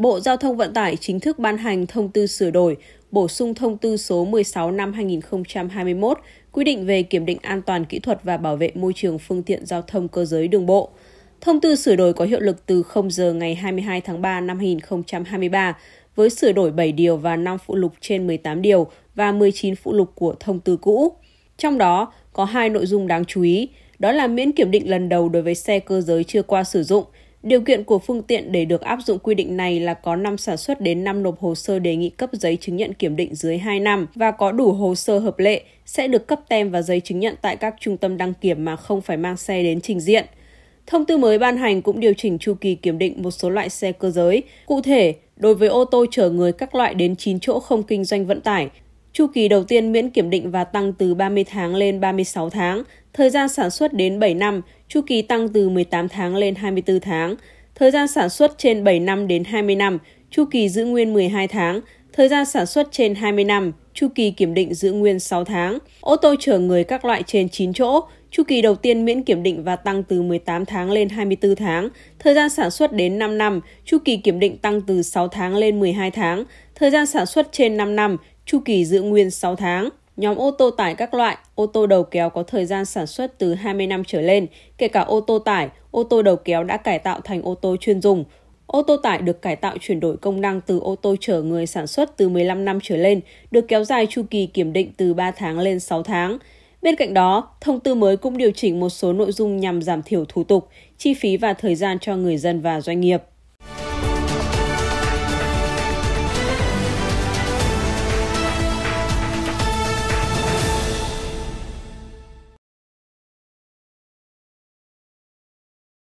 Bộ Giao thông Vận tải chính thức ban hành thông tư sửa đổi, bổ sung thông tư số 16 năm 2021 quy định về kiểm định an toàn kỹ thuật và bảo vệ môi trường phương tiện giao thông cơ giới đường bộ. Thông tư sửa đổi có hiệu lực từ 0 giờ ngày 22 tháng 3 năm 2023 với sửa đổi 7 điều và 5 phụ lục trên 18 điều và 19 phụ lục của thông tư cũ. Trong đó có hai nội dung đáng chú ý, đó là miễn kiểm định lần đầu đối với xe cơ giới chưa qua sử dụng. Điều kiện của phương tiện để được áp dụng quy định này là có năm sản xuất đến năm nộp hồ sơ đề nghị cấp giấy chứng nhận kiểm định dưới 2 năm và có đủ hồ sơ hợp lệ sẽ được cấp tem và giấy chứng nhận tại các trung tâm đăng kiểm mà không phải mang xe đến trình diện. Thông tư mới ban hành cũng điều chỉnh chu kỳ kiểm định một số loại xe cơ giới. Cụ thể, đối với ô tô chở người các loại đến 9 chỗ không kinh doanh vận tải, chu kỳ đầu tiên miễn kiểm định và tăng từ 30 tháng lên 36 tháng, thời gian sản xuất đến 7 năm, chu kỳ tăng từ 18 tháng lên 24 tháng, thời gian sản xuất trên 7 năm đến 20 năm, chu kỳ giữ nguyên 12 tháng, thời gian sản xuất trên 20 năm, chu kỳ kiểm định giữ nguyên 6 tháng. Ô tô chở người các loại trên 9 chỗ, chu kỳ đầu tiên miễn kiểm định và tăng từ 18 tháng lên 24 tháng, thời gian sản xuất đến 5 năm, chu kỳ kiểm định tăng từ 6 tháng lên 12 tháng, thời gian sản xuất trên 5 năm, chu kỳ giữ nguyên 6 tháng. Nhóm ô tô tải các loại, ô tô đầu kéo có thời gian sản xuất từ 20 năm trở lên, kể cả ô tô tải, ô tô đầu kéo đã cải tạo thành ô tô chuyên dùng. Ô tô tải được cải tạo chuyển đổi công năng từ ô tô chở người sản xuất từ 15 năm trở lên, được kéo dài chu kỳ kiểm định từ 3 tháng lên 6 tháng. Bên cạnh đó, thông tư mới cũng điều chỉnh một số nội dung nhằm giảm thiểu thủ tục, chi phí và thời gian cho người dân và doanh nghiệp.